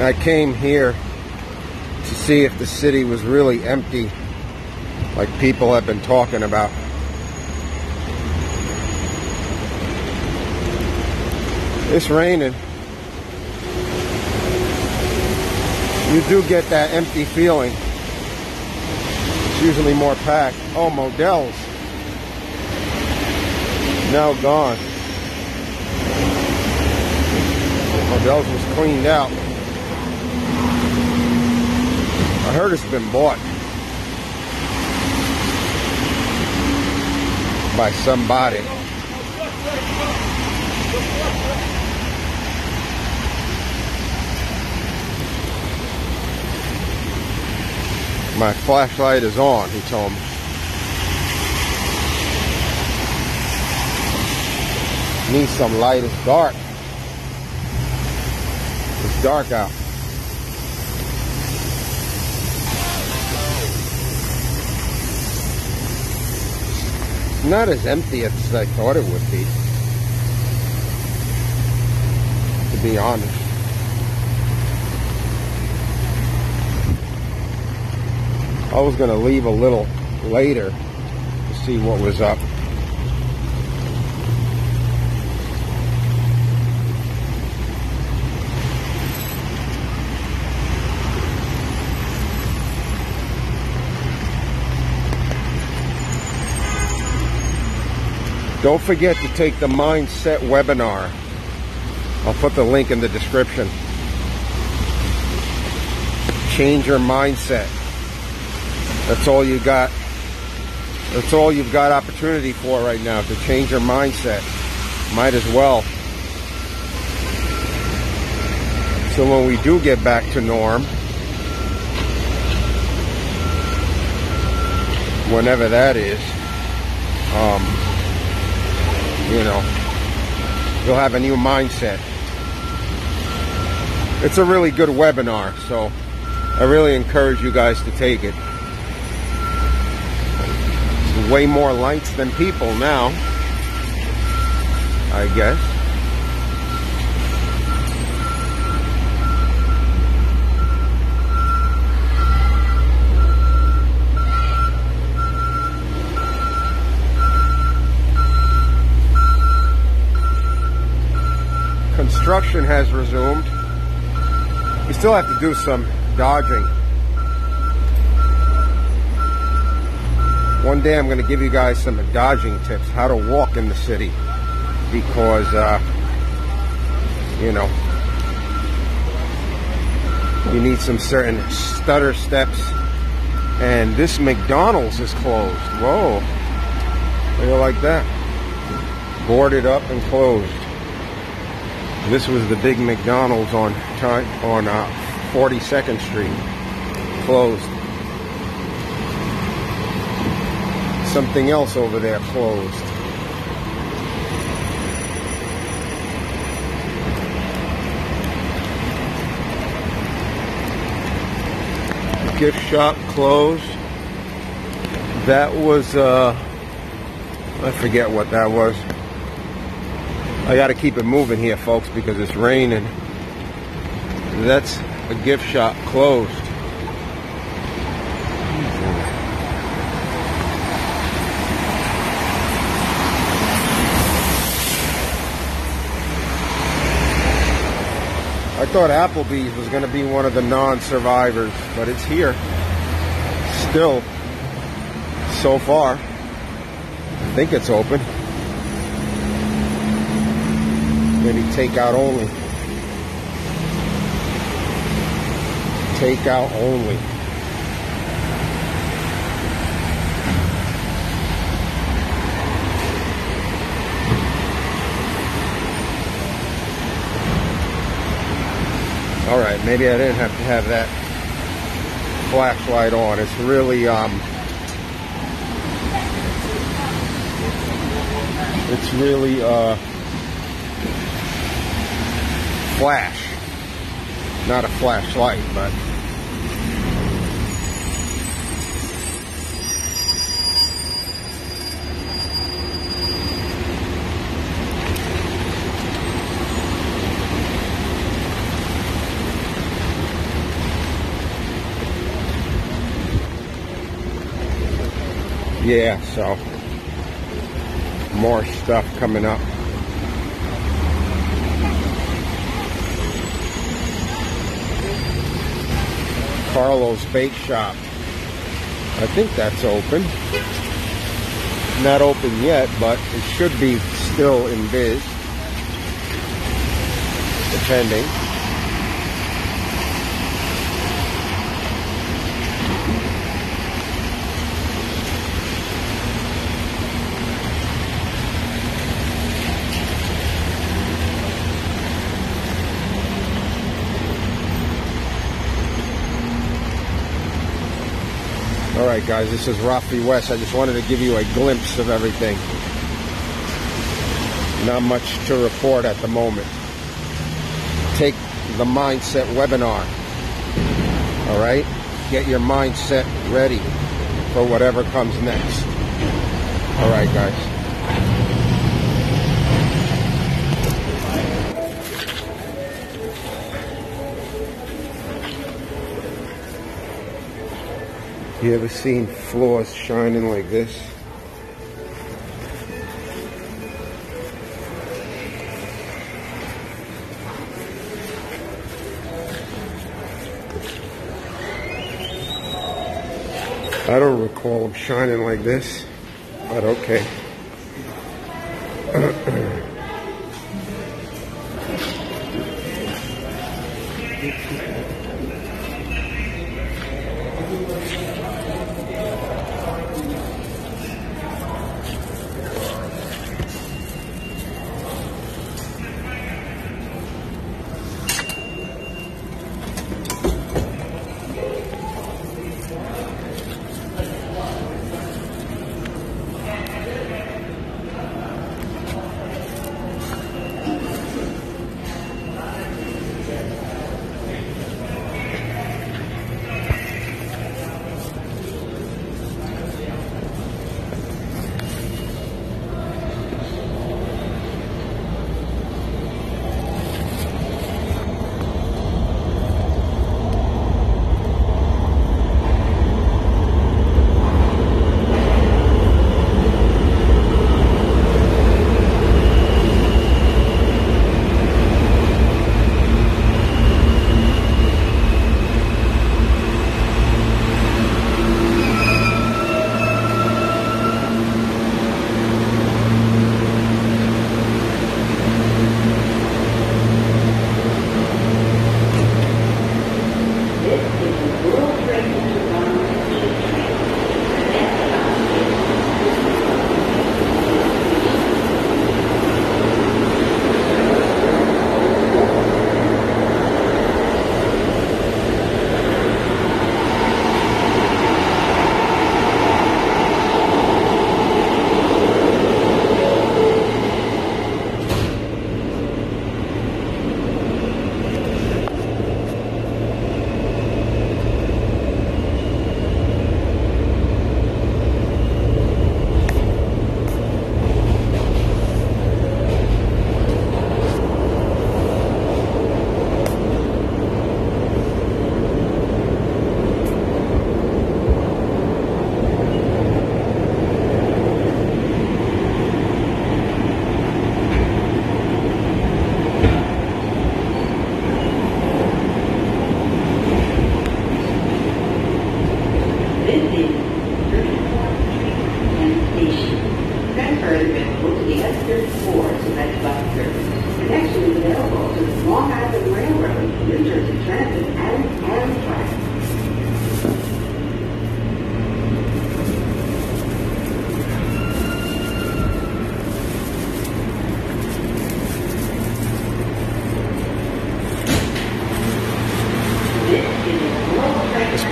I came here to see if the city was really empty, like people have been talking about. It's raining. You do get that empty feeling. It's usually more packed. Oh, Modell's. Now gone. Modell's was cleaned out. I heard it's been bought by somebody. My flashlight is on, he told me. Need some light, it's dark. It's dark out. Not as empty as I thought it would be. To be honest. I was going to leave a little later to see what was up. Don't forget to take the Mindset webinar. I'll put the link in the description. Change your mindset. That's all you got. That's all you've got opportunity for right now to change your mindset. Might as well. So when we do get back to norm, whenever that is, um, you know, you'll have a new mindset. It's a really good webinar, so I really encourage you guys to take it. It's way more lights than people now, I guess. Construction has resumed. We still have to do some dodging. One day I'm going to give you guys some dodging tips, how to walk in the city. Because, uh, you know, you need some certain stutter steps. And this McDonald's is closed. Whoa. You like that? Boarded up and closed. This was the big McDonald's on on uh, 42nd Street, closed. Something else over there closed. Gift shop closed. That was, uh, I forget what that was. I got to keep it moving here, folks, because it's raining. That's a gift shop closed. I thought Applebee's was going to be one of the non-survivors, but it's here. Still, so far. I think it's open. Maybe takeout only. Takeout only. All right, maybe I didn't have to have that flashlight on. It's really, um, it's really, uh, flash. Not a flashlight, but yeah, so more stuff coming up. Carlo's Bake Shop. I think that's open. Not open yet, but it should be still in biz. Depending. Right, guys, this is Rafe West. I just wanted to give you a glimpse of everything. Not much to report at the moment. Take the mindset webinar. All right? Get your mindset ready for whatever comes next. All right, guys. You ever seen floors shining like this? I don't recall them shining like this, but okay.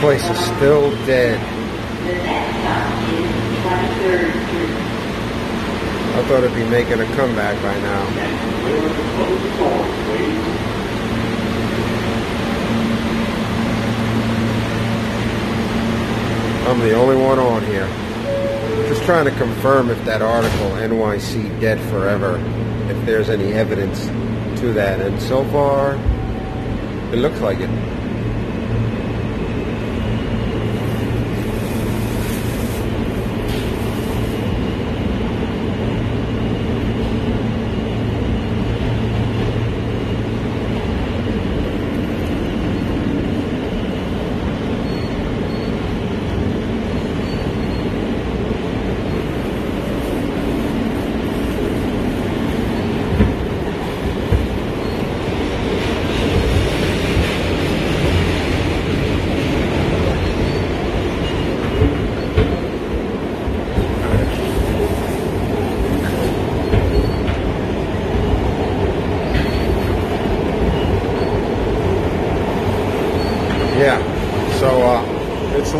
Place is still dead. I thought it'd be making a comeback by now. I'm the only one on here. Just trying to confirm if that article, NYC Dead Forever, if there's any evidence to that. And so far, it looks like it.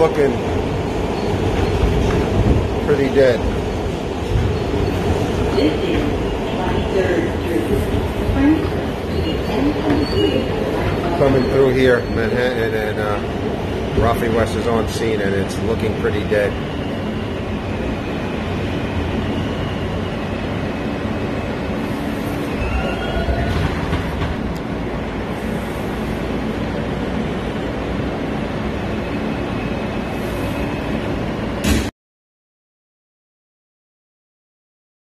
Looking pretty dead. This is 23rd Street, Frankfurt, N23. Coming through here, Manhattan, and uh, Rafe West is on scene, and it's looking pretty dead.